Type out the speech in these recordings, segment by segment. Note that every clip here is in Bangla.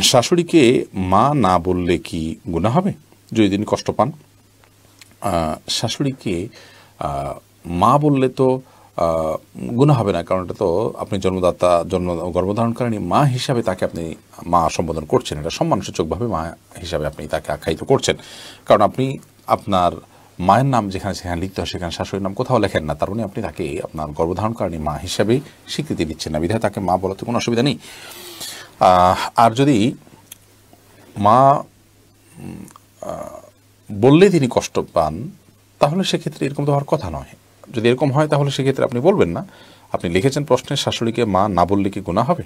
শাশুড়িকে মা না বললে কি গুণা হবে? যদি তিনি কষ্ট পান। শাশুড়িকে মা বললে তো গুণা হবে না। কারণ এটা তো আপনি জন্মদাতা, জন্ম গর্ভধারণকারী মা হিসাবে তাকে আপনি মা সম্বোধন করছেন। এটা সম্মানসূচকভাবে মা হিসাবে আপনি তাকে আখ্যায়িত করছেন। কারণ আপনি আপনার মায়ের নাম যেখানে সেখানে লিখতে হয়, সেখানে শাশুড়ির নাম কোথাও লেখেন না। তার মানে আপনি তাকে আপনার গর্ভধারণকারী মা হিসাবে স্বীকৃতি দিচ্ছেন না। বিধায় তাকে মা বলাতে কোনো অসুবিধা নেই। আর যদি মা বললে তিনি কষ্ট পান, তাহলে সেক্ষেত্রে এরকম তো হওয়ার কথা নয়। যদি এরকম হয়, তাহলে সেক্ষেত্রে আপনি বলবেন না। আপনি লিখেছেন প্রশ্নের শাশুড়িকে, মা, না বললে কি গুণা হবে?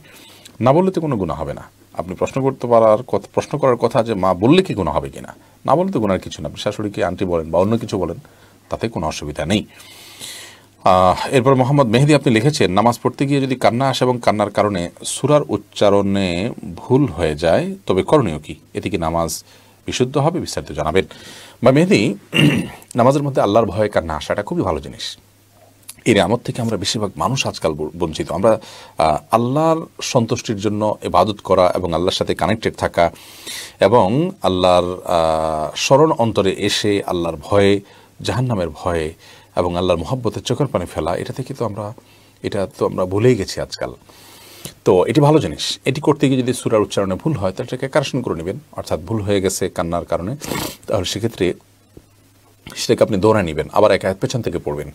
না বললে তো কোনো গুণা হবে না। আপনি প্রশ্ন করতে পারার কথা, প্রশ্ন করার কথা যে মা বললে কি গুণা হবে কিনা, না বললে তো গুণার কিছু না। আপনি শাশুড়িকে, আন্টি বলেন বা অন্য কিছু বলেন, তাতে কোনো অসুবিধা নেই। এরপর মোহাম্মদ মেহেদি আপনি লিখেছেন, নামাজ পড়তে গিয়ে যদি কান্না আসে এবং কান্নার কারণে সুরার উচ্চারণে ভুল হয়ে যায়, তবে করণীয় কি? এতে কি নামাজ বিশুদ্ধ হবে? বিস্তারিত জানাবেন। বা মেহেদি, নামাজের মধ্যে আল্লাহর ভয়ে কান্না আসাটা খুবই ভালো জিনিস। এই আমদ থেকে আমরা বেশিরভাগ মানুষ আজকাল বঞ্চিত। আমরা আল্লাহর সন্তুষ্টির জন্য এবাদত করা এবং আল্লাহর সাথে কানেক্টেড থাকা এবং আল্লাহর স্মরণ অন্তরে এসে আল্লাহর ভয়ে, জাহান্নামের ভয়ে এবং আল্লাহর মোহাব্বতের চোখের পানি ফেলা, এটা থেকে তো আমরা, এটা তো আমরা ভুলেই গেছি আজকাল। তো এটি ভালো জিনিস। এটি করতে গিয়ে যদি সুরার উচ্চারণে ভুল হয়, তাহলে এটাকে কারেকশন করে নেবেন। অর্থাৎ ভুল হয়ে গেছে কান্নার কারণে, তাহলে সেক্ষেত্রে সেটাকে আপনি দৌড়ে নেবেন, আবার এক পেছন থেকে পড়বেন।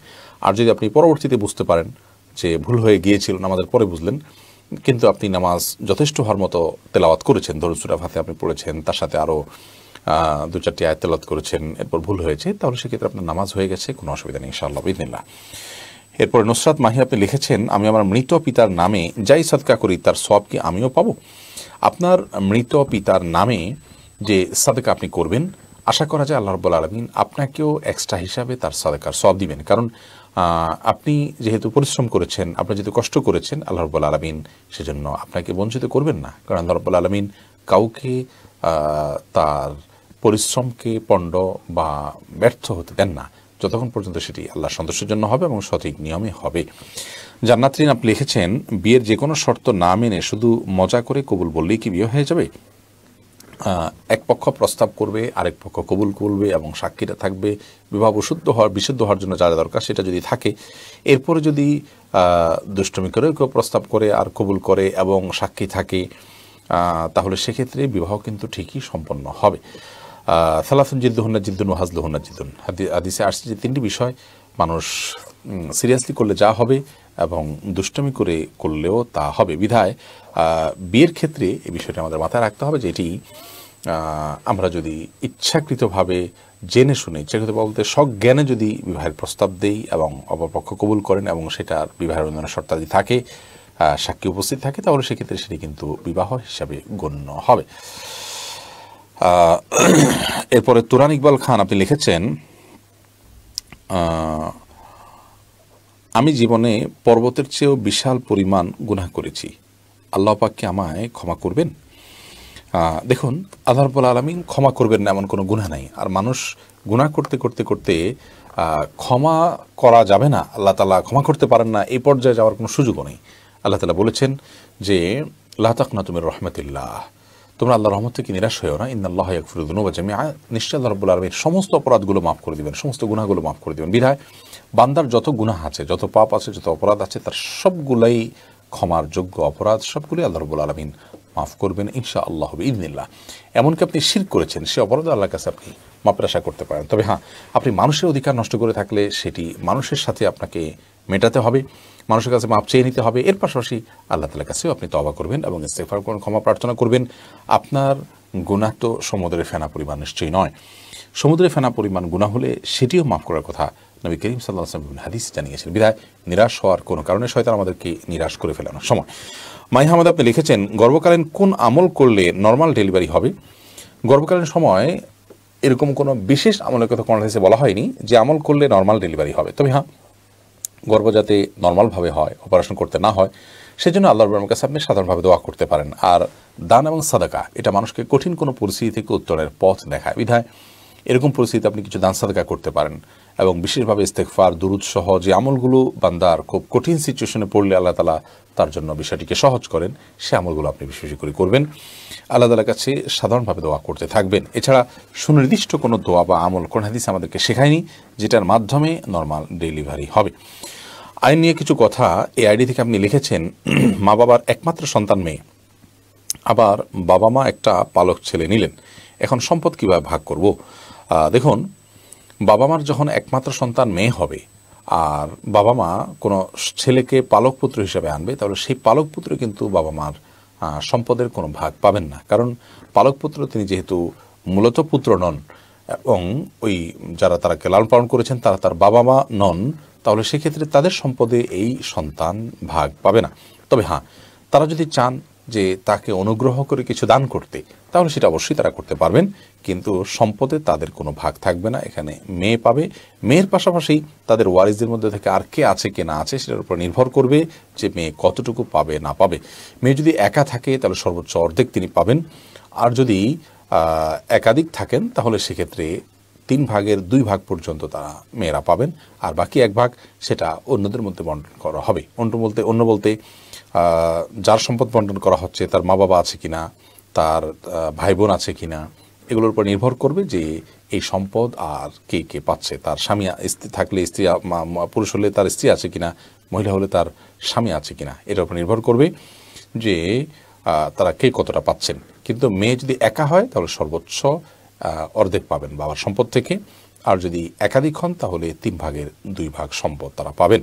আর যদি আপনি পরবর্তীতে বুঝতে পারেন যে ভুল হয়ে গিয়েছিল, নামাজের পরে বুঝলেন, কিন্তু আপনি নামাজ যথেষ্ট হওয়ার মতো তেলাওয়াত করেছেন, ধরুন সুরা ফাতে আপনি পড়েছেন, তার সাথে আরও দু চারটি আয়াত তেলাওয়াত করেছেন, এরপর ভুল হয়েছে, তাহলে সেক্ষেত্রে আপনার নামাজ হয়ে গেছে, কোনো অসুবিধা নেই, ইনশাআল্লাহ বিদিনিল্লাহ এরপর নুসরাত মাহি আপনি লিখেছেন, আমি আমার মৃত পিতার নামে, যাই সদকা করি, তার সব কি আমিও পাবো? আপনার মৃত পিতার নামে যে সাদকা আপনি করবেন, আশা করা যায় আল্লাহ রব্বুল আলমিন আপনাকেও এক্সট্রা হিসাবে তার সাদকার সব দিবেন। কারণ আপনি যেহেতু পরিশ্রম করেছেন, আপনি যেহেতু কষ্ট করেছেন, আল্লাহ রব্বুল আলমিন সেজন্য আপনাকে বঞ্চিত করবেন না। কারণ আল্লাহ রব্বুল আলমিন কাউকে তার পরিশ্রমকে পণ্ড বা ব্যর্থ হতে দেন না। যতক্ষণ পর্যন্ত সেটি আল্লাহ সন্তোষের জন্য হবে এবং সঠিক নিয়মে হবে। জান্নাতরিন আপনি লিখেছেন, বিয়ের যে কোনো শর্ত না মেনে শুধু মজা করে কবুল বললেই কি বিয়ে হয়ে যাবে? এক পক্ষ প্রস্তাব করবে, আরেক পক্ষ কবুল করবে এবং সাক্ষীরা থাকবে। বিবাহ শুদ্ধ হওয়ার বিশুদ্ধ হওয়ার জন্য যা দরকার সেটা যদি থাকে, এরপরে যদি দুষ্টমি করেও কেউ প্রস্তাব করে আর কবুল করে এবং সাক্ষী থাকে তাহলে সেক্ষেত্রে বিবাহ কিন্তু ঠিকই সম্পন্ন হবে। সালাফুন জিদ্দুহন্না জিদ্দুন ও হাজলুহন্না জিদ্দুন। হাদিসে আসছে যে তিনটি বিষয়, মানুষ সিরিয়াসলি করলে যা হবে এবং দুষ্টমি করে করলেও তা হবে। বিধায় বিয়ের ক্ষেত্রে এই বিষয়টি আমাদের মাথায় রাখতে হবে যে এটি আমরা যদি ইচ্ছাকৃতভাবে জেনে শুনে, ইচ্ছাকৃত বলতে সজ্ঞানে যদি বিবাহের প্রস্তাব দেই এবং অপরপক্ষ কবুল করেন এবং সেটার বিবাহের অন্যান্য শর্তাদি থাকে সাক্ষী উপস্থিত থাকে, তাহলে সেক্ষেত্রে সেটি কিন্তু বিবাহ হিসাবে গণ্য হবে। এরপরে তুরান ইকবাল খান আপনি লিখেছেন আমি জীবনে পর্বতের চেয়েও বিশাল পরিমাণ গুনাহ করেছি। আল্লাহ পাককে আমায় ক্ষমা করবেন? দেখুন, আল্লাহ রব্বুল আলমিন ক্ষমা করবেন না এমন কোনো গুনাহ নাই। আর মানুষ গুনাহ করতে করতে করতে ক্ষমা করা যাবে না। আল্লাহ তালা ক্ষমা করতে পারেন না। এই পর্যায়ে যাওয়ার কোনো সুযোগও নেই। আল্লাহ তালা বলেছেন যে লাতাকনা তুমি রহমতুল্লাহ। তোমরা আল্লাহ রহমত থেকে নিরাশ হয়েও না। ইন্দাল্লাহ ইয়াকফুরুদ্দিন জামি নিশ্চয় আল্লাহ রব্বুল আলমীর সমস্ত অপরাধগুলো মাফ করে দিবেন, সমস্ত গুনাহগুলো মাফ করে দিবেন। বিধায় বান্দার যত গুনাহ আছে, যত পাপ আছে, যত অপরাধ আছে, তার সবগুলাই ক্ষমার যোগ্য অপরাধ, সবগুলোই আল্লাহ রব্বুল আলমিন মাফ করবেন ইনশা আল্লাহ হবে ইদিনিল্লাহ এমনকি আপনি শির করেছেন, সে অপরাধ আল্লাহর কাছে আপনি মাপের আশা করতে পারেন। তবে হ্যাঁ আপনি মানুষের অধিকার নষ্ট করে থাকলে সেটি মানুষের সাথে আপনাকে মেটাতে হবে। মানুষের কাছে মাপ চেয়ে নিতে হবে। এর পাশাপাশি আল্লাহ তালার কাছেও আপনি তবা করবেন এবং ইস্তেফার করুন, ক্ষমা প্রার্থনা করবেন। আপনার গুনাহ তো সমুদ্রের ফেনা পরিমাণ নিশ্চয়ই নয়। সমুদ্রে ফেনা পরিমাণ গুণা হলে সেটিও মাফ করার কথা নবী করিম সাল্লাহ আসলাম হাদিস জানিয়েছেন। বিধায় নিরাশ হওয়ার কোনো কারণে শয়তান আমাদেরকে নিরাশ করে ফেলানোর সময়। মাই হামাদ আপনি লিখেছেন, গর্ভকালীন কোন আমল করলে নর্মাল ডেলিভারি হবে? গর্ভকালীন সময় এরকম কোনো বিশেষ আমলের কথা কোনো বলা হয়নি যে আমল করলে নর্মাল ডেলিভারি হবে। তবে হ্যাঁ গর্ভ যাতে নর্মালভাবে হয়, অপারেশন করতে না হয়, সেজন্য আল্লাহর রহমানের কাছে আপনি সাধারণভাবে দোয়া করতে পারেন। আর দান এবং সাদাকা, এটা মানুষকে কঠিন কোনো পরিস্থিতি থেকে উত্তরের পথ দেখায়। বিধায় এরকম পরিস্থিতিতে আপনি কিছু দান সাদাকা করতে পারেন এবং বিশেষভাবে ইস্তেকফার দুরুদ সহ যে আমলগুলো বান্দার খুব কঠিন সিচুয়েশনে পড়লে আল্লাহ তালা তার জন্য বিষয়টিকে সহজ করেন, সে আমলগুলো আপনি বেশি বেশি করে করবেন। আল্লাহ তালার কাছে সাধারণভাবে দোয়া করতে থাকবেন। এছাড়া সুনির্দিষ্ট কোনো দোয়া বা আমল কোন হাদিস আমাদেরকে শেখায়নি, যেটার মাধ্যমে নর্মাল ডেলিভারি হবে। আইন নিয়ে কিছু কথা এই আইডি থেকে আপনি লিখেছেন মা বাবার একমাত্র সন্তান মেয়ে। আবার বাবা মা একটা পালক ছেলে নিলেন। এখন সম্পদ কীভাবে ভাগ করব? দেখুন বাবা মার যখন একমাত্র সন্তান মেয়ে হবে, আর বাবা মা কোনো ছেলেকে পালক পুত্র হিসেবে আনবে, তাহলে সেই পালক পুত্র কিন্তু বাবা মার সম্পদের কোনো ভাগ পাবেন না। কারণ পালক পুত্র তিনি যেহেতু মূলত পুত্র নন, এবং ওই যারা তারাকে লালন পালন করেছেন, তারা তার বাবা মা নন তাহলে সেক্ষেত্রে তাদের সম্পদে এই সন্তান ভাগ পাবে না। তবে হ্যাঁ তারা যদি চান যে তাকে অনুগ্রহ করে কিছু দান করতে, তাহলে সেটা অবশ্যই তারা করতে পারবেন। কিন্তু সম্পদে তাদের কোনো ভাগ থাকবে না। এখানে মেয়ে পাবে। মেয়ের পাশাপাশি তাদের ওয়ারিসদের মধ্যে থেকে আর কে আছে, কে না আছে, সেটার উপর নির্ভর করবে যে মেয়ে কতটুকু পাবে, না পাবে। মেয়ে যদি একা থাকে, তাহলে সর্বোচ্চ অর্ধেক তিনি পাবেন। আর যদি একাধিক থাকেন, তাহলে সেক্ষেত্রে তিন ভাগের দুই ভাগ পর্যন্ত তারা মেয়েরা পাবেন, আর বাকি এক ভাগ সেটা অন্যদের মধ্যে বন্টন করা হবে। অন্য বলতে অন্য বলতে যার সম্পদ বন্টন করা হচ্ছে, তার মা বাবা আছে কিনা, তার ভাই বোন আছে কিনা, এগুলোর উপর নির্ভর করবে যে এই সম্পদ আর কে কে পাচ্ছে। তার স্বামী স্ত্রী থাকলে স্ত্রী পুরুষ হলে তার স্ত্রী আছে কিনা, মহিলা হলে তার স্বামী আছে কিনা, এটার উপর নির্ভর করবে যে তারা কে কতটা পাচ্ছেন। কিন্তু মেয়ে যদি একা হয়, তাহলে সর্বোচ্চ অর্ধেক পাবেন বাবার সম্পদ থেকে। আর যদি একাধিক হন, তাহলে তিন ভাগের দুই ভাগ সম্পদ তারা পাবেন।